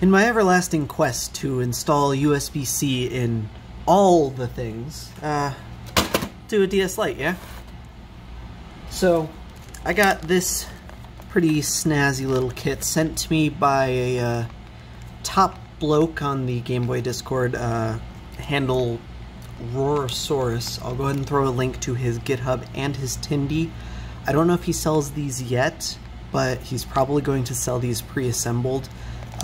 In my everlasting quest to install USB-C in all the things, uh, do a DS Lite, yeah? So, I got this pretty snazzy little kit sent to me by a uh, top bloke on the Game Boy Discord, uh, handle Rorosaurus. I'll go ahead and throw a link to his GitHub and his Tindie. I don't know if he sells these yet, but he's probably going to sell these pre-assembled.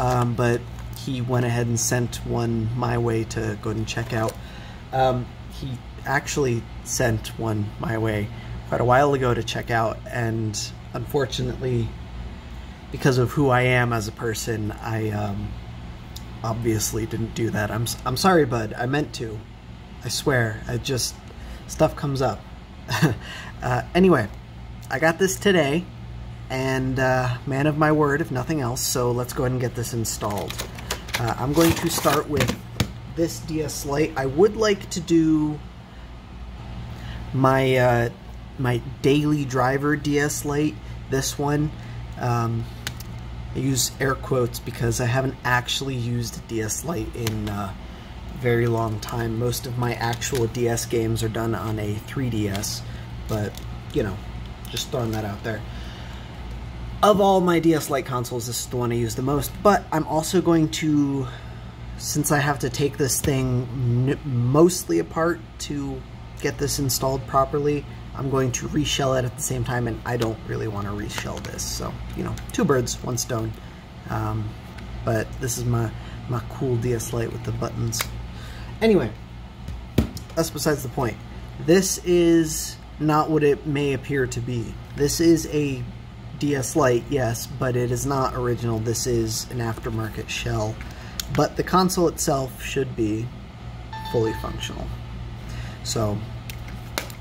Um, but he went ahead and sent one my way to go and check out. Um, he actually sent one my way quite a while ago to check out, and unfortunately, because of who I am as a person, I um, obviously didn't do that. I'm I'm sorry, bud. I meant to. I swear. I just stuff comes up. uh, anyway, I got this today, and uh, man of my word, if nothing else. So let's go ahead and get this installed. Uh, I'm going to start with this DS Lite. I would like to do my uh, my daily driver DS Lite. This one. Um, I use air quotes because I haven't actually used DS Lite in a uh, very long time. Most of my actual DS games are done on a 3DS, but, you know, just throwing that out there. Of all my DS Lite consoles, this is the one I use the most, but I'm also going to, since I have to take this thing mostly apart to get this installed properly, I'm going to reshell it at the same time, and I don't really want to reshell this. So, you know, two birds, one stone. Um, but this is my, my cool DS Lite with the buttons. Anyway, that's besides the point. This is not what it may appear to be. This is a DS Lite, yes, but it is not original. This is an aftermarket shell. But the console itself should be fully functional. So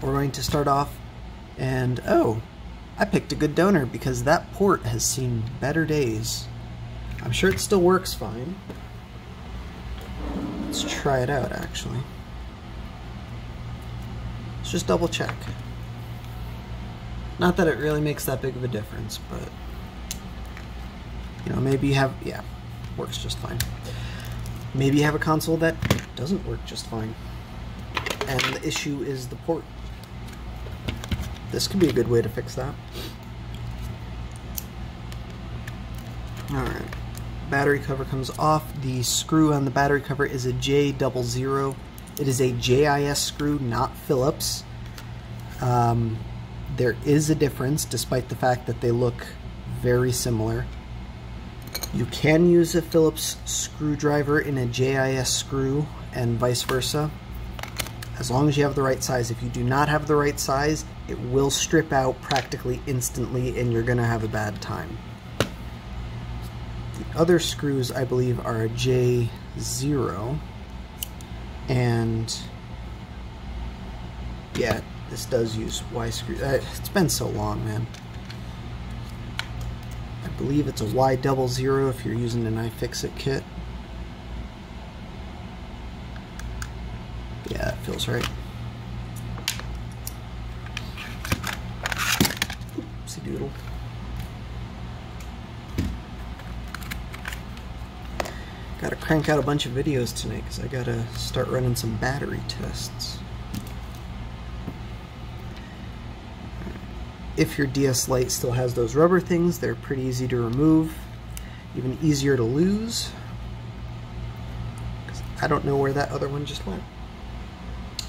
we're going to start off and oh I picked a good donor because that port has seen better days I'm sure it still works fine let's try it out actually let's just double check not that it really makes that big of a difference but you know maybe you have yeah works just fine maybe you have a console that doesn't work just fine and the issue is the port this could be a good way to fix that. Alright. Battery cover comes off. The screw on the battery cover is a J00. It is a JIS screw, not Phillips. Um, there is a difference, despite the fact that they look very similar. You can use a Phillips screwdriver in a JIS screw and vice versa as long as you have the right size. If you do not have the right size, it will strip out practically instantly and you're going to have a bad time. The other screws, I believe, are a J0. And yeah, this does use Y screw. Uh, it's been so long, man. I believe it's a Y double zero if you're using an iFixit kit. Yeah, it feels right. Oopsie doodle. Gotta crank out a bunch of videos tonight because I gotta start running some battery tests. If your DS Lite still has those rubber things, they're pretty easy to remove, even easier to lose. I don't know where that other one just went.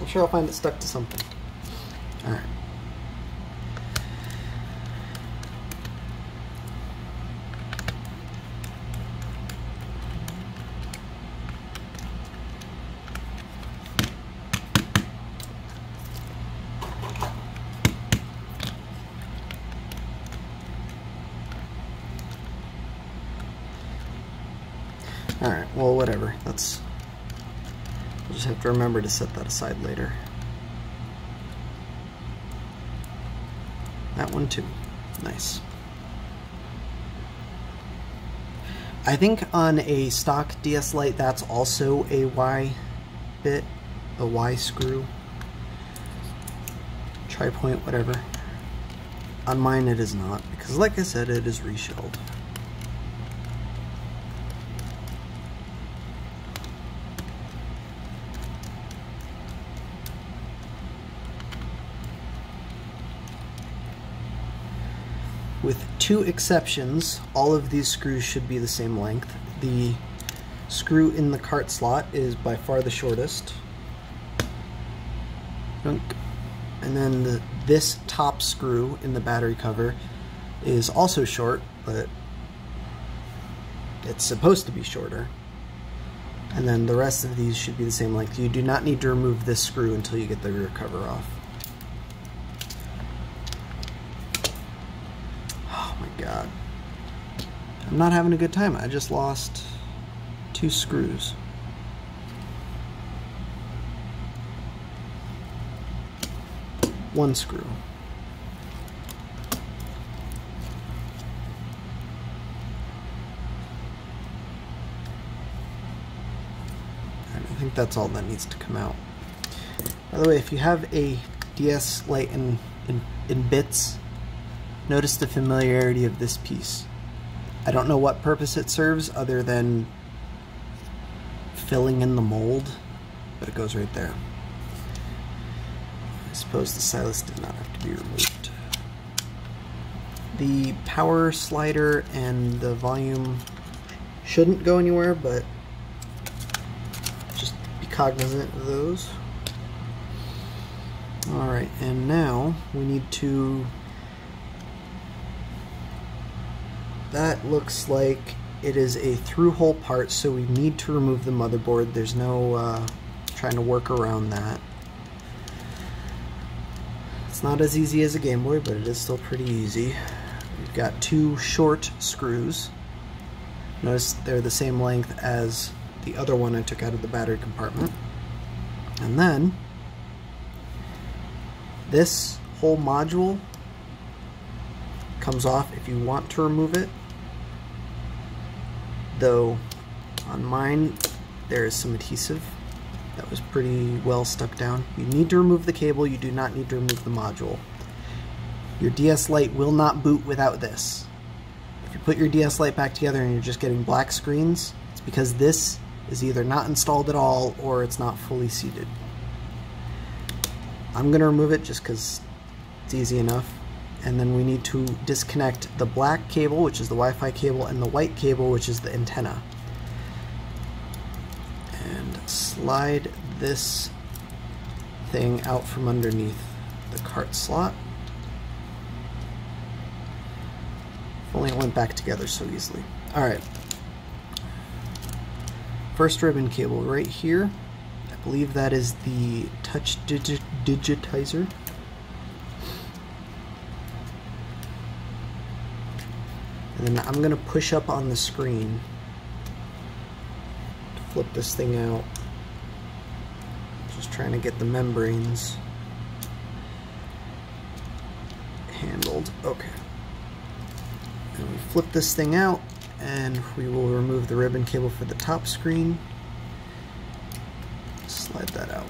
I'm sure I'll find it stuck to something. Alright. Well whatever. That's I'll just have to remember to set that aside later. That one too. Nice. I think on a stock DS Lite that's also a Y bit, a Y screw, tri-point, whatever. On mine it is not, because like I said, it is reshelled. with two exceptions, all of these screws should be the same length. The screw in the cart slot is by far the shortest. And then the, this top screw in the battery cover is also short, but it's supposed to be shorter. And then the rest of these should be the same length. You do not need to remove this screw until you get the rear cover off. Oh my god. I'm not having a good time. I just lost two screws. One screw. I think that's all that needs to come out. By the way, if you have a DS Lite in, in, in bits, notice the familiarity of this piece. I don't know what purpose it serves other than filling in the mold, but it goes right there. I suppose the stylus did not have to be removed. The power slider and the volume shouldn't go anywhere, but just be cognizant of those. Alright, and now we need to... That looks like it is a through-hole part, so we need to remove the motherboard. There's no uh, trying to work around that. It's not as easy as a Game Boy, but it is still pretty easy. We've got two short screws. Notice they're the same length as the other one I took out of the battery compartment. And then, this whole module comes off if you want to remove it though on mine there is some adhesive that was pretty well stuck down. You need to remove the cable, you do not need to remove the module. Your DS Lite will not boot without this. If you put your DS Lite back together and you're just getting black screens, it's because this is either not installed at all or it's not fully seated. I'm going to remove it just because it's easy enough and then we need to disconnect the black cable, which is the Wi-Fi cable, and the white cable, which is the antenna. And slide this thing out from underneath the cart slot. If only it went back together so easily. Alright. First ribbon cable right here. I believe that is the touch digi digitizer. And then I'm going to push up on the screen to flip this thing out. Just trying to get the membranes handled. Okay. And we flip this thing out and we will remove the ribbon cable for the top screen. Slide that out.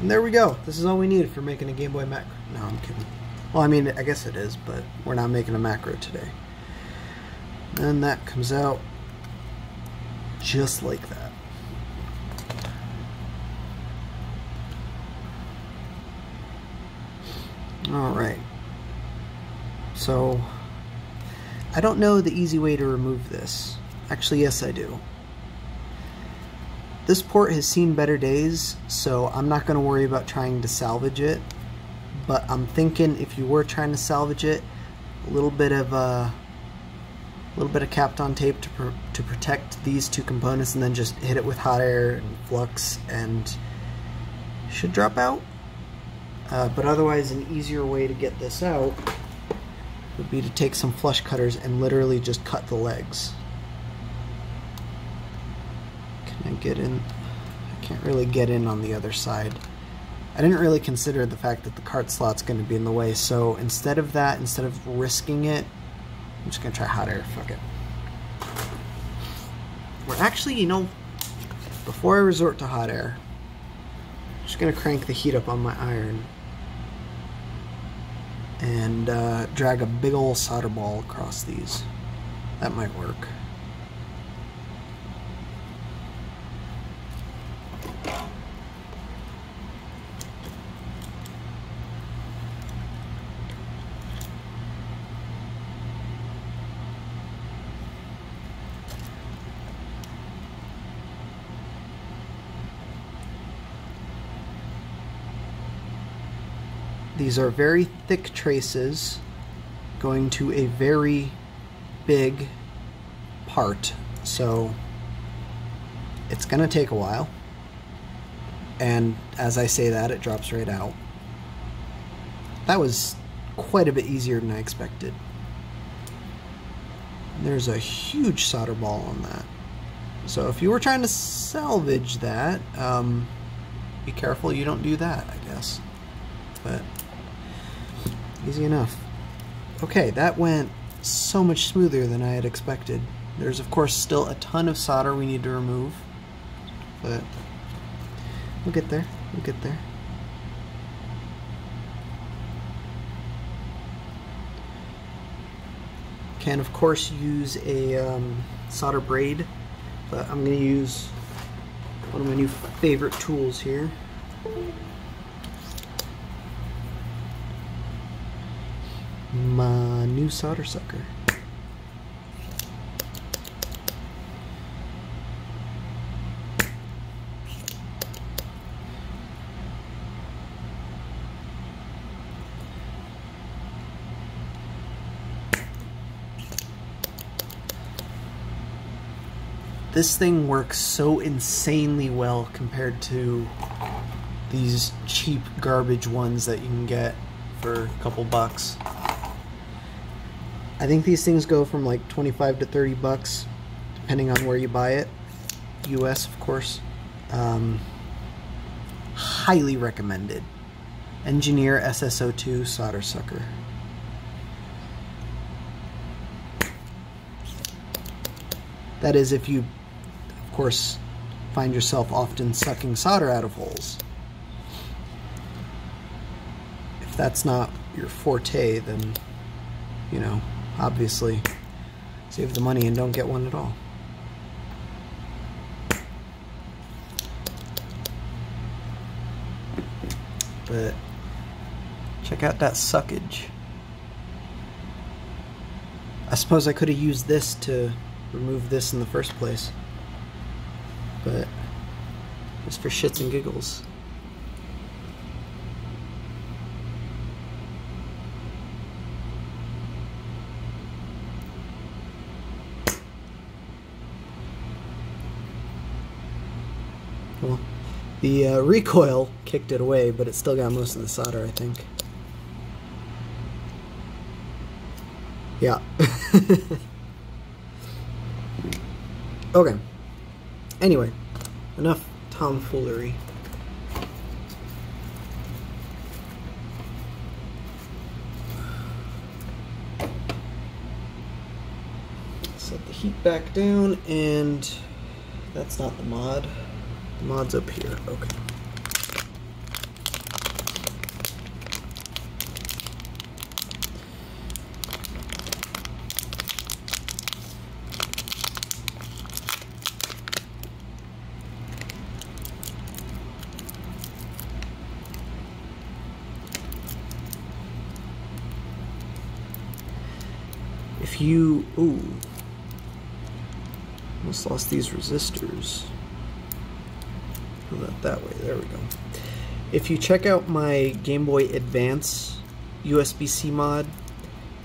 And there we go. This is all we need for making a Game Boy Macro. No, I'm kidding. Well, I mean, I guess it is, but we're not making a macro today. And that comes out just like that. Alright. So, I don't know the easy way to remove this. Actually, yes I do. This port has seen better days, so I'm not going to worry about trying to salvage it but I'm thinking if you were trying to salvage it, a little bit of a uh, little bit of Kapton tape to, pr to protect these two components and then just hit it with hot air and flux and should drop out. Uh, but otherwise an easier way to get this out would be to take some flush cutters and literally just cut the legs. Can I get in? I can't really get in on the other side. I didn't really consider the fact that the cart slot's going to be in the way, so instead of that, instead of risking it, I'm just going to try hot air. Fuck it. We're actually, you know, before I resort to hot air, I'm just going to crank the heat up on my iron and uh, drag a big old solder ball across these. That might work. These are very thick traces going to a very big part. So it's going to take a while. And as I say that, it drops right out. That was quite a bit easier than I expected. There's a huge solder ball on that. So if you were trying to salvage that, um, be careful you don't do that, I guess. But easy enough. Okay, that went so much smoother than I had expected. There's of course still a ton of solder we need to remove, but we'll get there, we'll get there. Can of course use a um, solder braid, but I'm going to use one of my new favorite tools here. My uh, new solder sucker. this thing works so insanely well compared to these cheap garbage ones that you can get for a couple bucks. I think these things go from like 25 to 30 bucks depending on where you buy it. US of course. Um, highly recommended. Engineer SSO2 solder sucker. That is if you of course, find yourself often sucking solder out of holes. If that's not your forte, then, you know, obviously save the money and don't get one at all. But check out that suckage. I suppose I could have used this to remove this in the first place but just for shits and giggles. Well, the uh, recoil kicked it away, but it still got most of the solder, I think. Yeah. okay. Anyway, enough tomfoolery. Set the heat back down, and that's not the mod. Mod's up here. Okay. if you, ooh, almost lost these resistors. That way, there we go. If you check out my Game Boy Advance USB-C mod,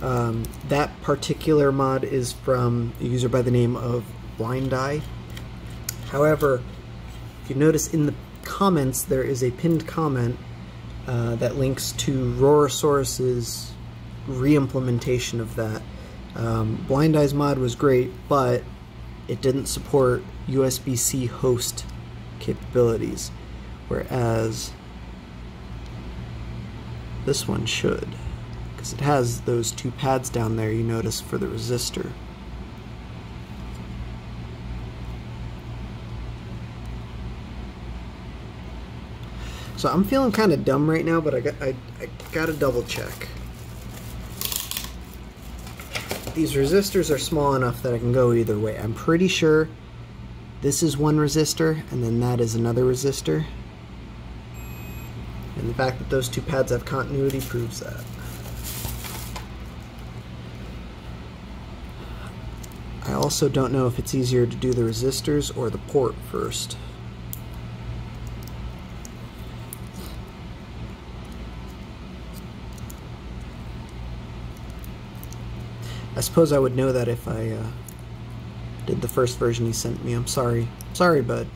um, that particular mod is from a user by the name of Blind Eye. However, if you notice in the comments, there is a pinned comment uh, that links to Rorosaurus's re-implementation of that. Um, Blind Eyes mod was great, but it didn't support USB-C host capabilities, whereas this one should, because it has those two pads down there you notice for the resistor. So I'm feeling kind of dumb right now, but I got I, I got to double check these resistors are small enough that I can go either way. I'm pretty sure this is one resistor, and then that is another resistor. And the fact that those two pads have continuity proves that. I also don't know if it's easier to do the resistors or the port first. I suppose I would know that if I uh, did the first version he sent me. I'm sorry. Sorry, bud.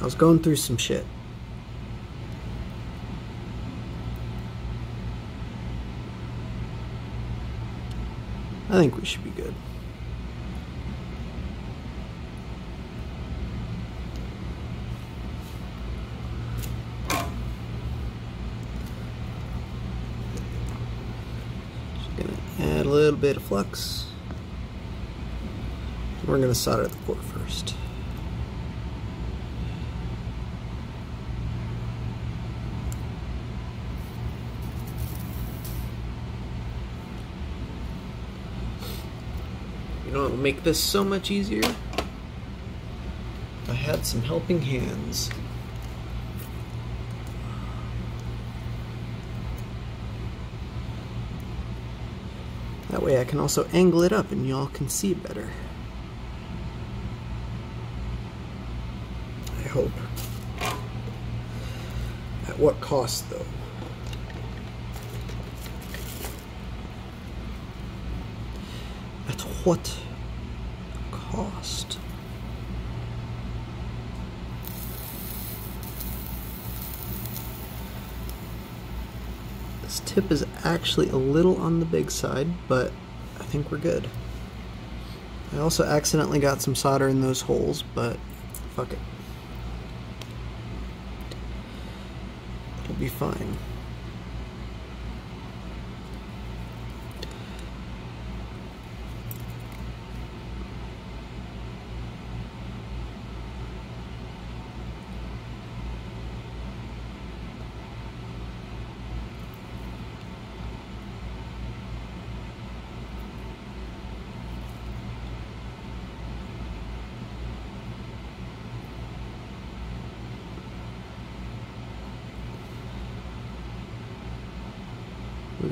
I was going through some shit. I think we should be good. Just gonna add a little bit of flux. We're gonna solder the port first. You know what will make this so much easier? I had some helping hands. That way I can also angle it up and y'all can see better. I hope. At what cost though? At what cost? This tip is actually a little on the big side, but I think we're good. I also accidentally got some solder in those holes, but fuck it. It'll be fine.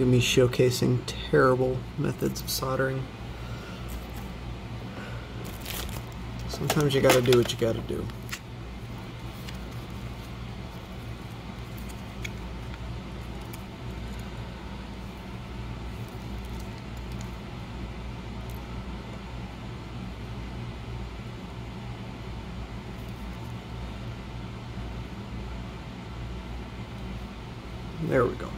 Look at me showcasing terrible methods of soldering. Sometimes you gotta do what you gotta do. There we go.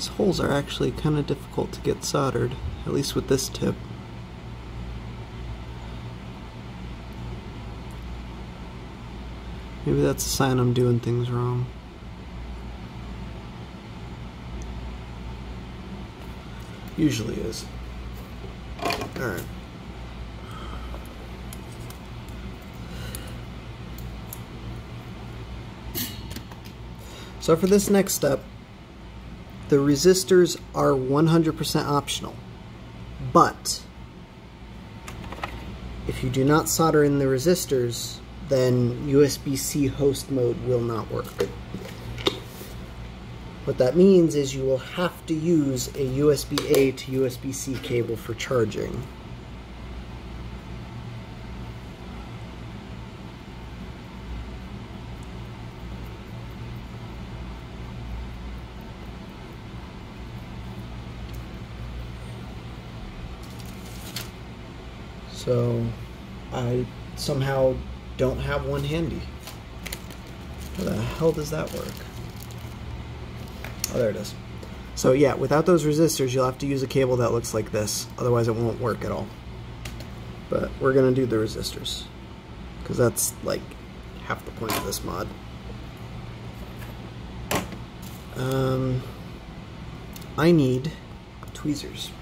These holes are actually kind of difficult to get soldered, at least with this tip. Maybe that's a sign I'm doing things wrong. Usually is. Alright. So for this next step, the resistors are 100% optional. But if you do not solder in the resistors, then USB-C host mode will not work. What that means is you will have to use a USB-A to USB-C cable for charging. So I somehow don't have one handy. How the hell does that work? Oh, there it is. So yeah, without those resistors, you'll have to use a cable that looks like this. Otherwise, it won't work at all. But we're to do the resistors. Because that's like half the point of this mod. Um, I need tweezers.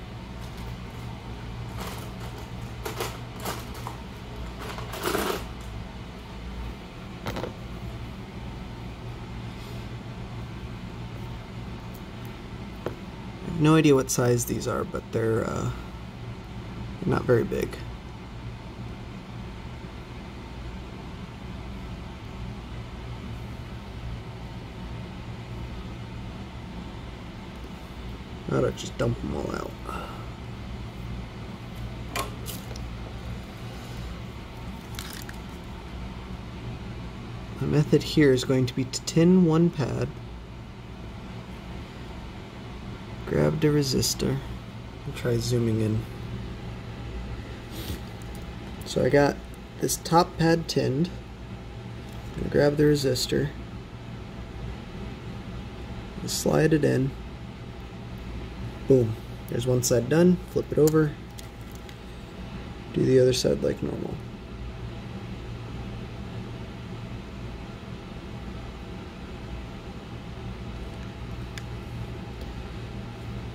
No idea what size these are, but they're uh, not very big. I ought to just dump them all out. My method here is going to be to tin one pad, the resistor, and try zooming in. So I got this top pad tinned, grab the resistor, slide it in, Boom. There's one side done. Flip it over. Do the other side like normal.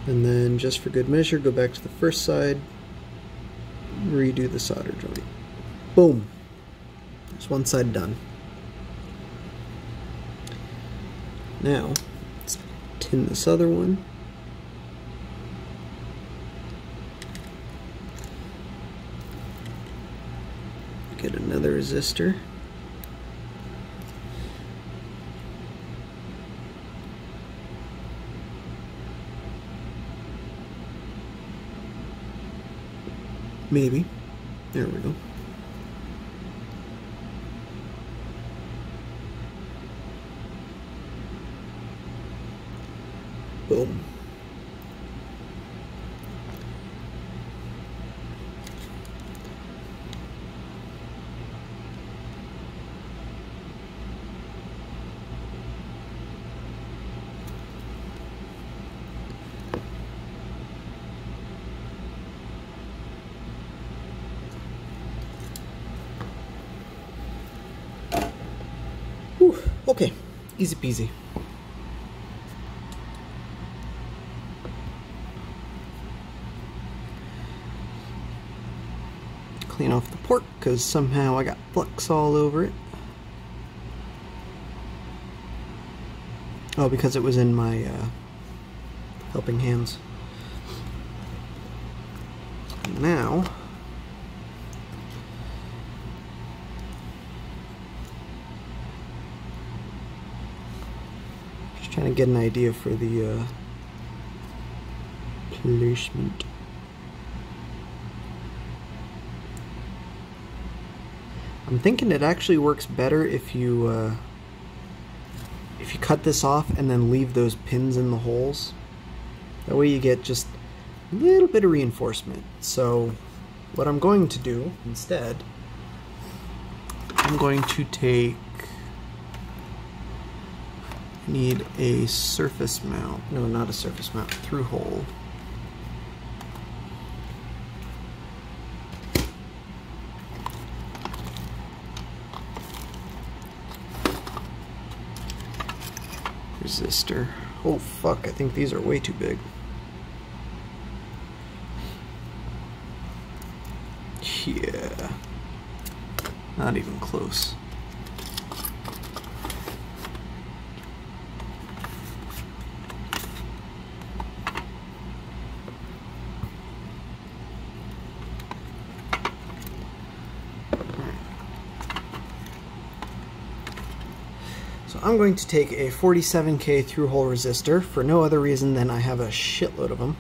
And then just for good measure, go back to the first side, redo the solder joint. Boom. There's one side done. Now, let's tin this other one. Get another resistor. Maybe. There we go. Boom. Whew, okay, easy peasy. Clean off the pork because somehow I got flux all over it. Oh, because it was in my uh, helping hands. Now, get an idea for the uh, placement. I'm thinking it actually works better if you uh, if you cut this off and then leave those pins in the holes. That way you get just a little bit of reinforcement. So what I'm going to do instead, I'm going to take need a surface mount. No, not a surface mount, through hole. Resistor. Oh fuck, I think these are way too big. Yeah. Not even close. I'm going to take a 47k through-hole resistor for no other reason than I have a shitload of them.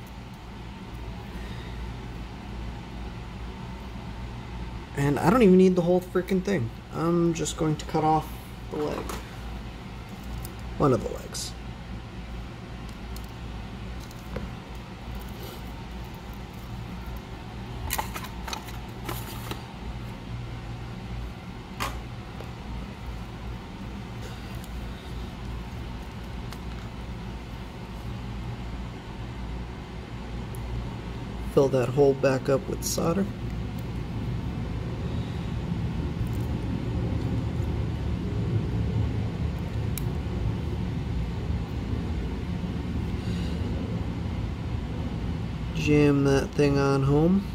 And I don't even need the whole freaking thing. I'm just going to cut off the leg. One of the legs. fill that hole back up with solder. Jam that thing on home.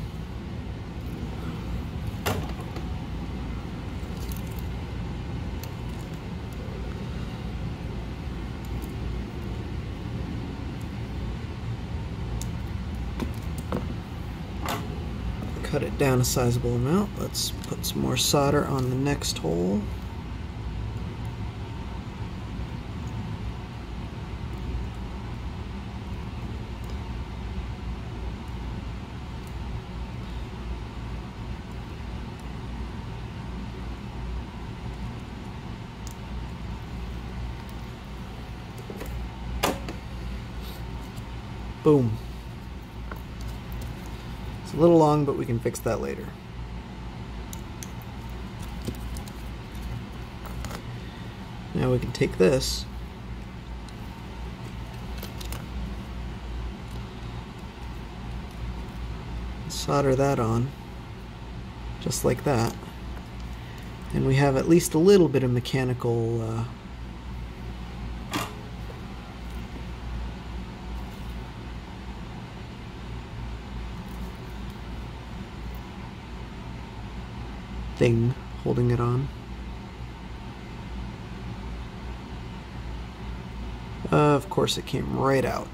Cut it down a sizable amount. Let's put some more solder on the next hole. Boom. It's a little long, but we can fix that later. Now we can take this solder that on just like that and we have at least a little bit of mechanical uh, thing holding it on. Uh, of course it came right out.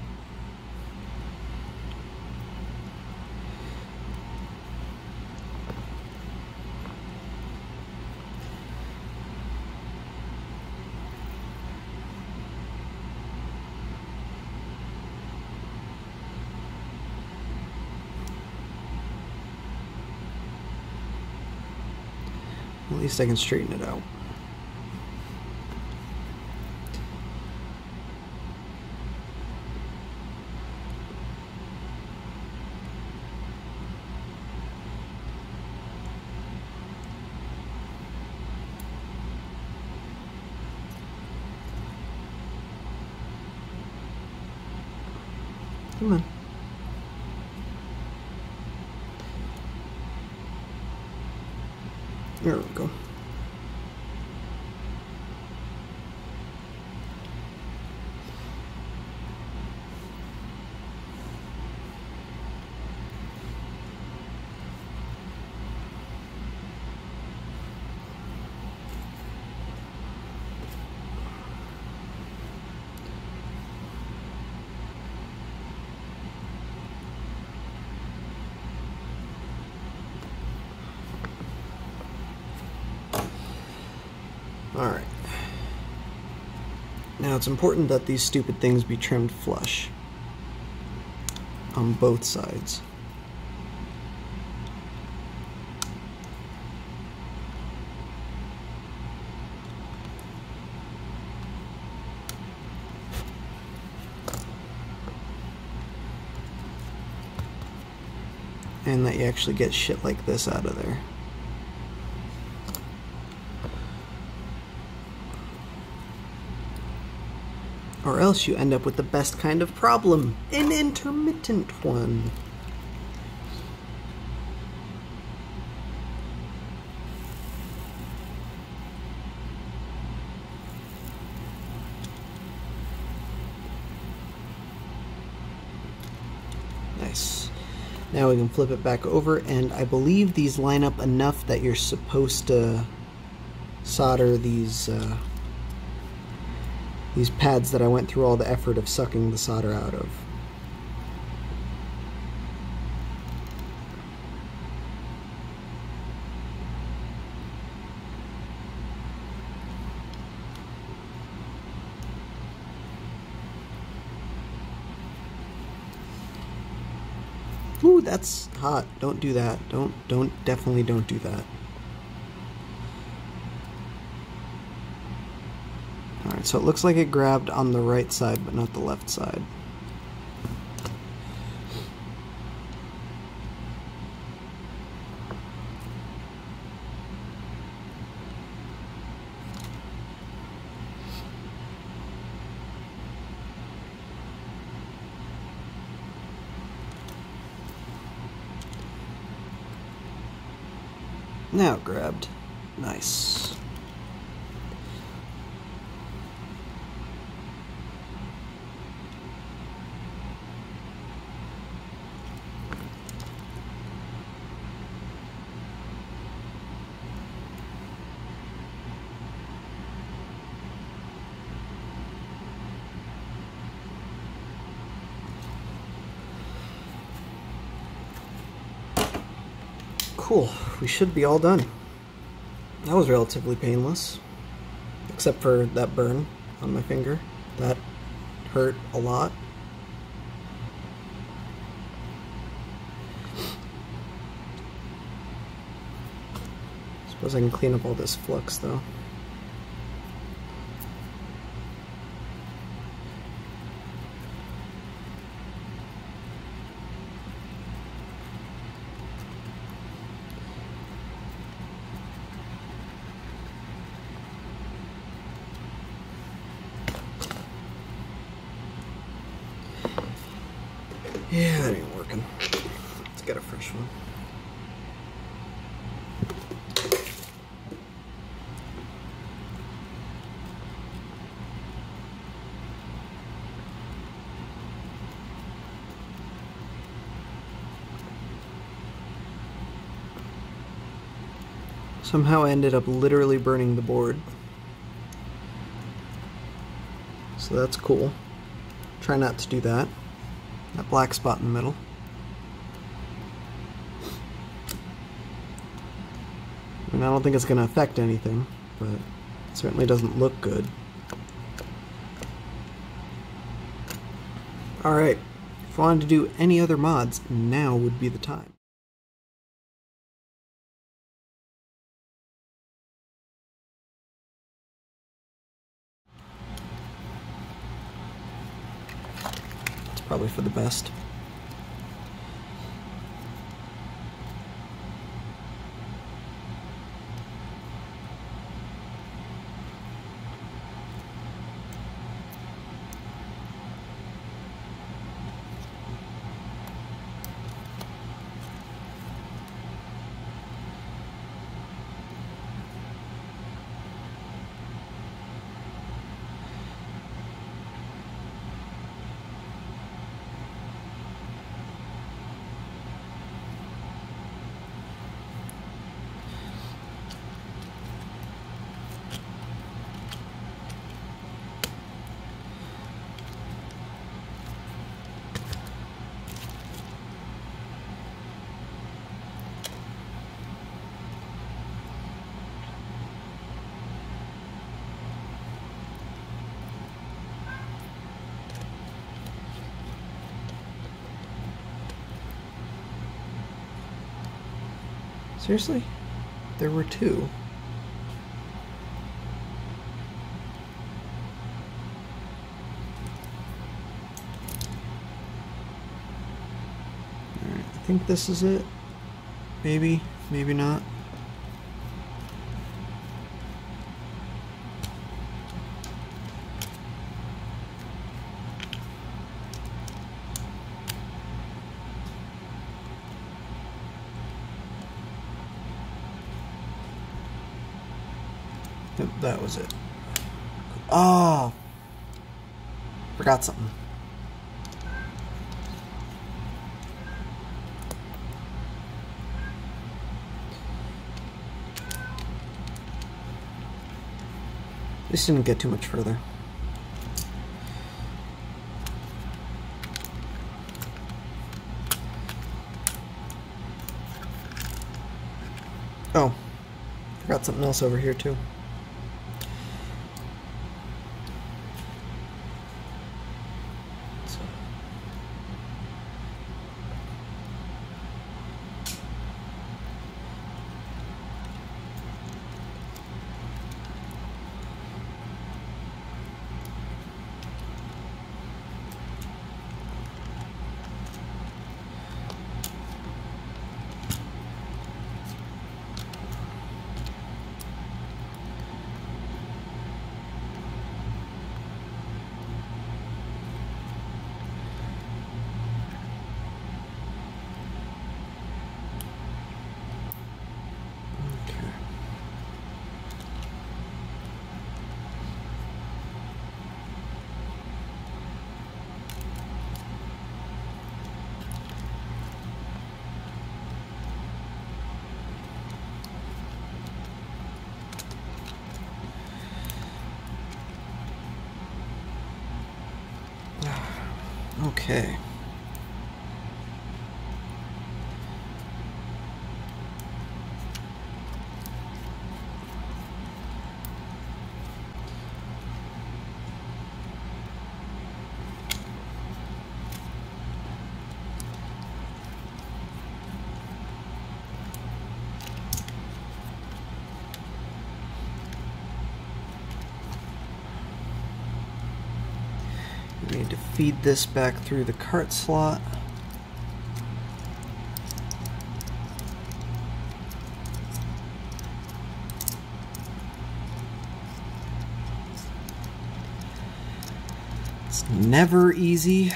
Least I can straighten it out. Come on. There we go. Alright. Now it's important that these stupid things be trimmed flush on both sides. And that you actually get shit like this out of there. Or else you end up with the best kind of problem, an intermittent one. Nice. Now we can flip it back over, and I believe these line up enough that you're supposed to solder these uh, these pads that I went through all the effort of sucking the solder out of. Ooh, that's hot. Don't do that. Don't, don't, definitely don't do that. So it looks like it grabbed on the right side, but not the left side. Now it grabbed. Nice. Cool. We should be all done. That was relatively painless. Except for that burn on my finger. That hurt a lot. Suppose I can clean up all this flux though. Yeah, that ain't working. Let's get a fresh one. Somehow I ended up literally burning the board. So that's cool. Try not to do that. That black spot in the middle. I I don't think it's going to affect anything, but it certainly doesn't look good. Alright, if I wanted to do any other mods, now would be the time. Probably for the best. Seriously? There were two. Alright, I think this is it. Maybe, maybe not. Yep, that was it. Oh! Forgot something. This didn't get too much further. Oh, forgot something else over here too. So- Okay. Okay. We need to feed this back through the cart slot. It's never easy.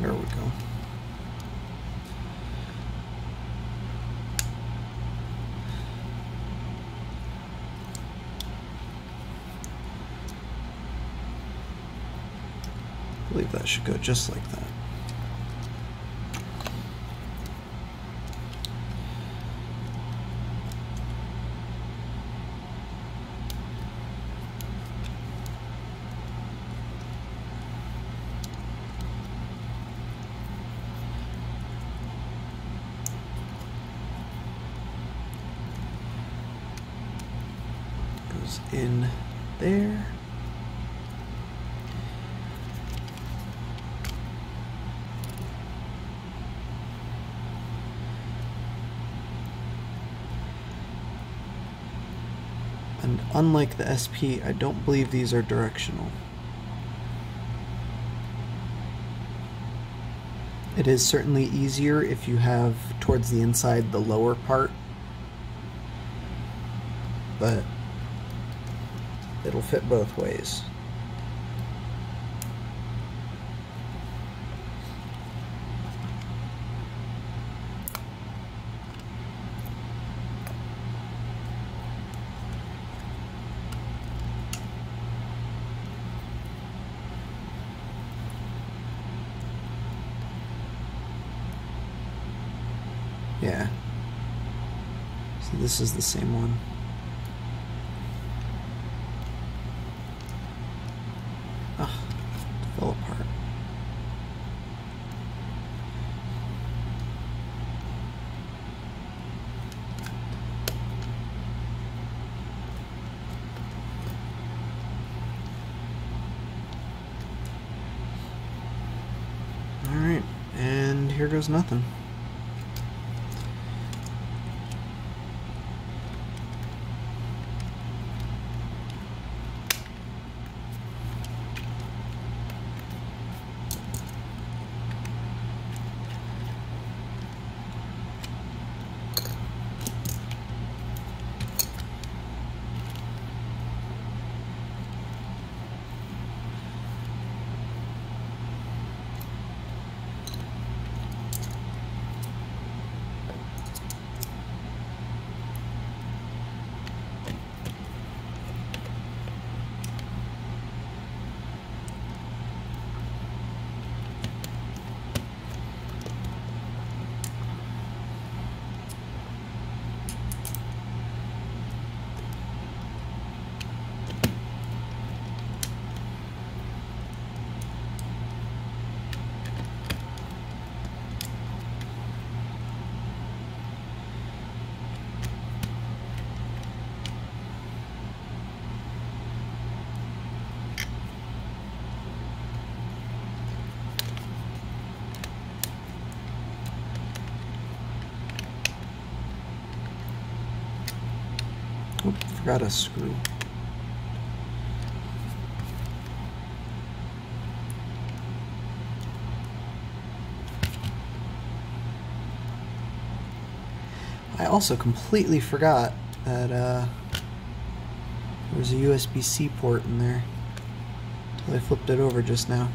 There we go. I believe that should go just like that. Goes in there. And unlike the SP, I don't believe these are directional. It is certainly easier if you have towards the inside the lower part, but it'll fit both ways. Yeah. So this is the same one. Ah, fell apart. Alright, and here goes nothing. Forgot a screw. I also completely forgot that uh, there's a USB-C port in there. I flipped it over just now.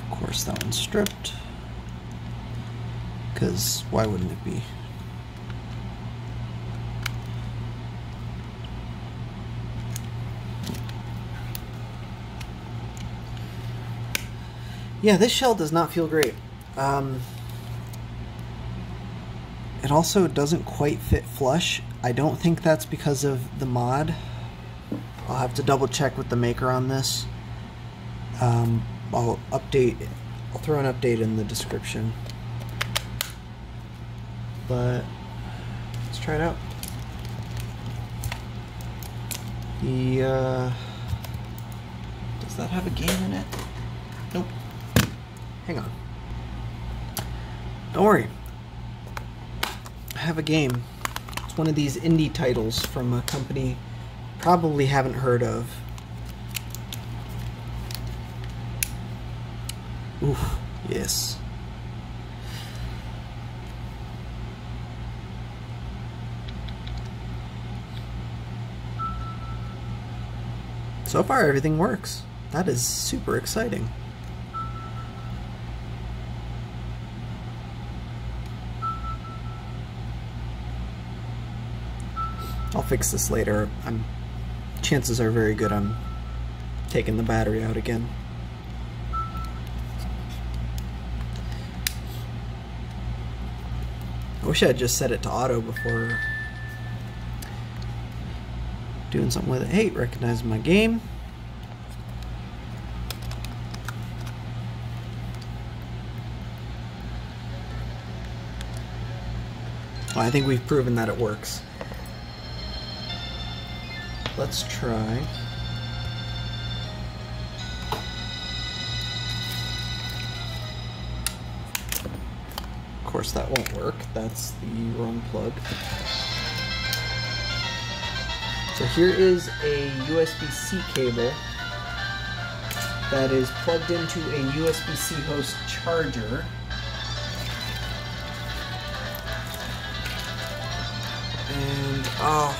Of course, that one's stripped. Because why wouldn't it be? Yeah, this shell does not feel great. Um, it also doesn't quite fit flush. I don't think that's because of the mod. I'll have to double check with the maker on this. Um, I'll update, I'll throw an update in the description. But let's try it out. The, uh, does that have a game in it? Nope. Hang on. Don't worry. I have a game. It's one of these indie titles from a company probably haven't heard of. Oof, yes. So far, everything works. That is super exciting. I'll fix this later. I'm chances are very good I'm taking the battery out again. I wish I had just set it to auto before doing something with it. Hey, recognize my game. Well, I think we've proven that it works. Let's try. Of course that won't work. That's the wrong plug. So here is a USB-C cable that is plugged into a USB-C host charger. And, oh,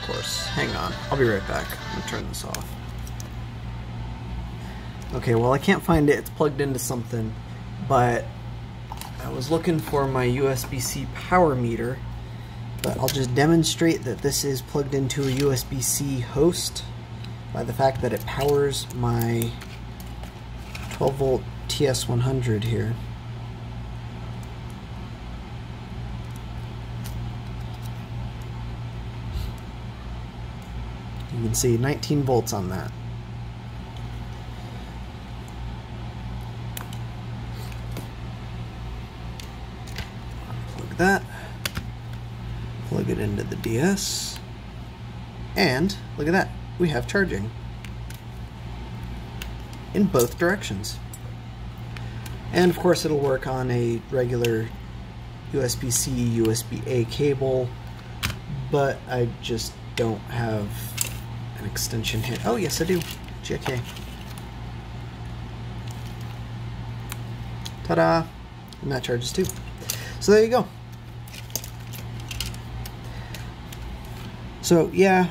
of course, hang on. I'll be right back. I'm gonna turn this off. Okay, well I can't find it. It's plugged into something, but I was looking for my USB-C power meter but I'll just demonstrate that this is plugged into a USB-C host by the fact that it powers my 12 volt TS100 here. You can see 19 volts on that. Plug that plug it into the DS, and look at that, we have charging in both directions. And of course it'll work on a regular USB-C, USB-A cable, but I just don't have an extension here. Oh yes I do, JK. Ta-da! And that charges too. So there you go. So yeah,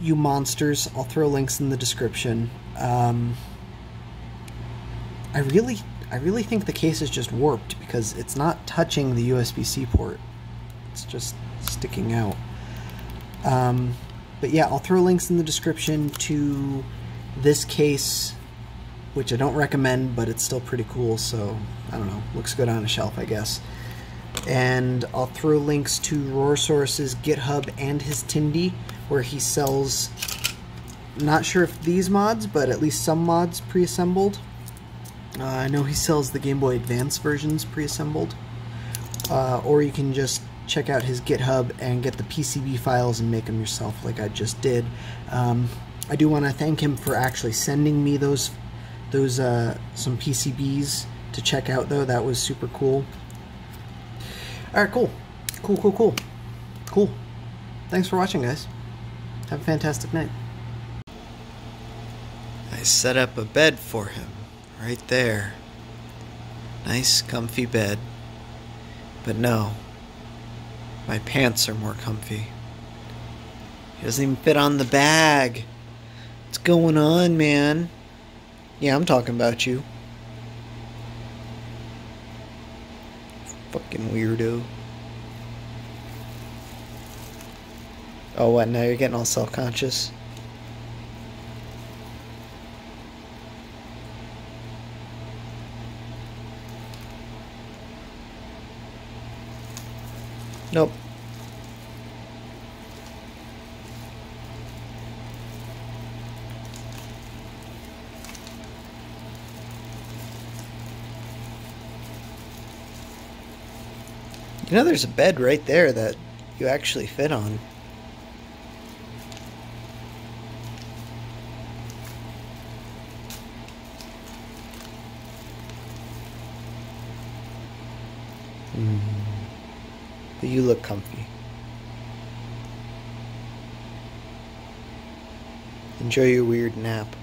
you monsters. I'll throw links in the description. Um, I really, I really think the case is just warped because it's not touching the USB-C port. It's just sticking out. Um, but yeah, I'll throw links in the description to this case, which I don't recommend, but it's still pretty cool. So I don't know, looks good on a shelf, I guess and I'll throw links to Rorosaurus's GitHub and his Tindie, where he sells, not sure if these mods, but at least some mods pre-assembled. Uh, I know he sells the Game Boy Advance versions pre-assembled. Uh, or you can just check out his GitHub and get the PCB files and make them yourself like I just did. Um, I do want to thank him for actually sending me those those uh, some PCBs to check out though. That was super cool. Alright, cool. Cool, cool, cool. Cool. Thanks for watching, guys. Have a fantastic night. I set up a bed for him, right there. Nice, comfy bed. But no, my pants are more comfy. He doesn't even fit on the bag. What's going on, man? Yeah, I'm talking about you. Fucking weirdo. Oh, what? Now you're getting all self conscious? Nope. You know, there's a bed right there that you actually fit on. But you look comfy. Enjoy your weird nap.